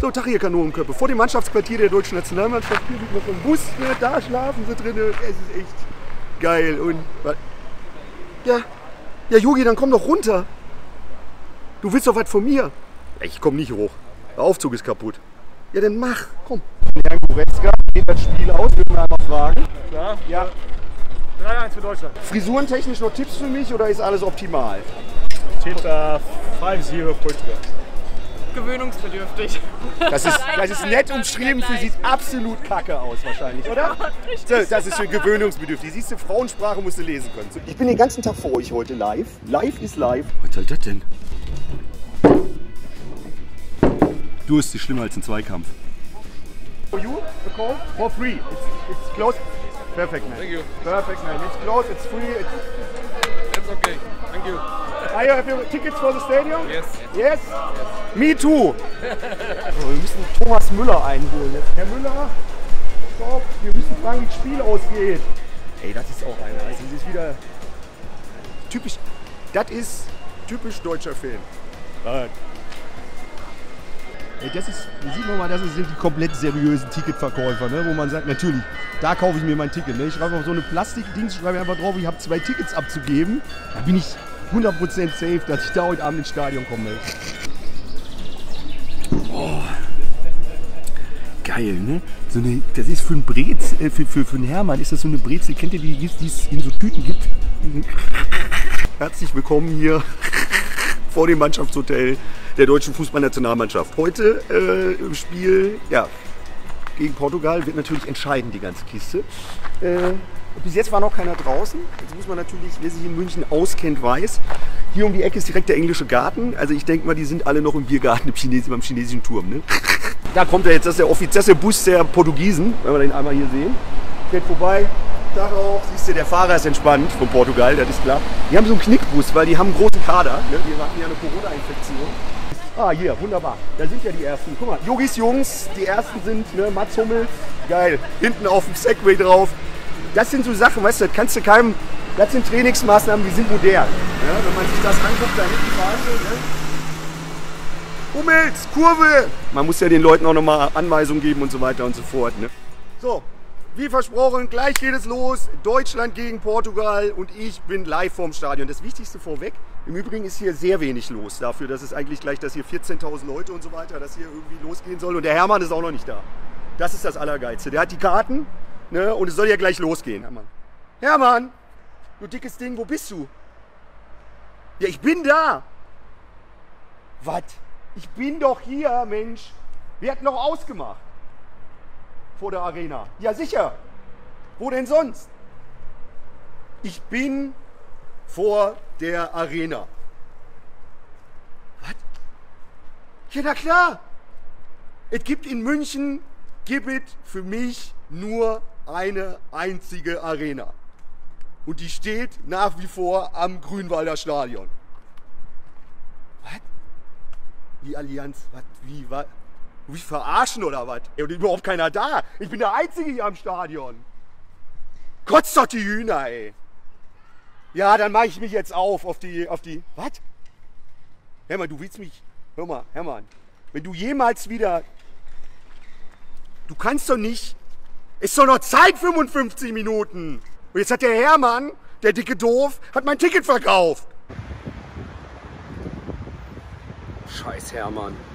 So, Tag hier Kanonenköpfe. Vor dem Mannschaftsquartier der deutschen Nationalmannschaft. Hier sieht man so einen Bus, ne? da schlafen sie drin. Es ist echt geil. Und? Ja, ja, Jogi, dann komm doch runter. Du willst doch was von mir. Ich komm nicht hoch. Der Aufzug ist kaputt. Ja, dann mach, komm. Herrn Goretzka, geht das Spiel aus, würden wir einmal fragen. Klar. Ja. 3-1 für Deutschland. Frisurentechnisch noch Tipps für mich oder ist alles optimal? Tita 5-0 Portugal. Gewöhnungsbedürftig. Das ist, das ist nett umschrieben, für sieht absolut kacke aus wahrscheinlich, oder? So, das ist für gewöhnungsbedürftig. Siehst du, Frauensprache musst du lesen können. So, Ich bin den ganzen Tag vor euch heute live. Live ist live. Was soll das denn? Durst ist schlimmer als ein Zweikampf. For you, the call? For free. It's, it's close. Perfect, man. Thank you. Perfect, man. It's close, it's free. It's... Are you have your tickets for the stadium? Yes. Yes? Me too. So, wir müssen Thomas Müller einholen. Jetzt. Herr Müller, stopp. Wir müssen fragen, wie das Spiel ausgeht. Ey, das ist auch einer. Also, das ist wieder typisch. Das ist typisch deutscher Film. Ey, das ist, sieht man mal, das sind die komplett seriösen Ticketverkäufer, ne? wo man sagt, natürlich, da kaufe ich mir mein Ticket. Ne? Ich schreibe auf so eine Plastikdings, schreibe einfach drauf, ich habe zwei Tickets abzugeben. Da bin ich 100% safe, dass ich da heute Abend ins Stadion komme. Oh. Geil, ne? So eine, das ist für einen Brez, äh, für, für, für einen Hermann ist das so eine Brezel. Kennt ihr die, die es in so Tüten gibt? Herzlich willkommen hier vor dem Mannschaftshotel der deutschen Fußballnationalmannschaft. Heute äh, im Spiel, ja, gegen Portugal wird natürlich entscheidend die ganze Kiste. Äh, bis jetzt war noch keiner draußen. Jetzt muss man natürlich, wer sich in München auskennt, weiß. Hier um die Ecke ist direkt der englische Garten. Also ich denke mal, die sind alle noch im Biergarten im Chines beim chinesischen Turm. Ne? Da kommt er jetzt, das ist der Offizier, Bus der Portugiesen, wenn wir den einmal hier sehen. Fährt vorbei, Tag auf, siehst du, der Fahrer ist entspannt von Portugal, das ist klar. Die haben so einen Knickbus, weil die haben einen großen Kader. Ne? Die hatten ja eine Corona-Infektion. Ah, hier, wunderbar. Da sind ja die ersten. Guck mal, Jogis Jungs, die ersten sind ne, Mats Hummels. Geil. Hinten auf dem Segway drauf. Das sind so Sachen, weißt du, das kannst du keinem. Das sind Trainingsmaßnahmen, die sind modern. Ja, wenn man sich das anguckt, da hinten Phase, ne? Hummels, Kurve! Man muss ja den Leuten auch nochmal Anweisungen geben und so weiter und so fort. Ne? So, wie versprochen, gleich geht es los. Deutschland gegen Portugal und ich bin live vorm Stadion. Das Wichtigste vorweg, im Übrigen ist hier sehr wenig los dafür, dass es eigentlich gleich, dass hier 14.000 Leute und so weiter, dass hier irgendwie losgehen soll. Und der Hermann ist auch noch nicht da. Das ist das Allergeilste. Der hat die Karten ne, und es soll ja gleich losgehen. Hermann. Hermann, du dickes Ding, wo bist du? Ja, ich bin da. Was? Ich bin doch hier, Mensch. Wir hatten doch ausgemacht. Vor der Arena. Ja, sicher. Wo denn sonst? Ich bin vor der Arena. Was? Ja, na klar. Es gibt in München, gibt für mich nur eine einzige Arena. Und die steht nach wie vor am Grünwalder Stadion. Was? Die Allianz, was, wie, was? Du mich verarschen oder was? Ey, und überhaupt keiner da. Ich bin der Einzige hier am Stadion. Kotzt doch die Hühner, ey. Ja, dann mache ich mich jetzt auf, auf die, auf die, was? Hermann, du willst mich, hör mal, Hermann, wenn du jemals wieder, du kannst doch nicht, ist doch noch Zeit, 55 Minuten. Und jetzt hat der Hermann, der dicke Doof, hat mein Ticket verkauft. Scheiß Hermann.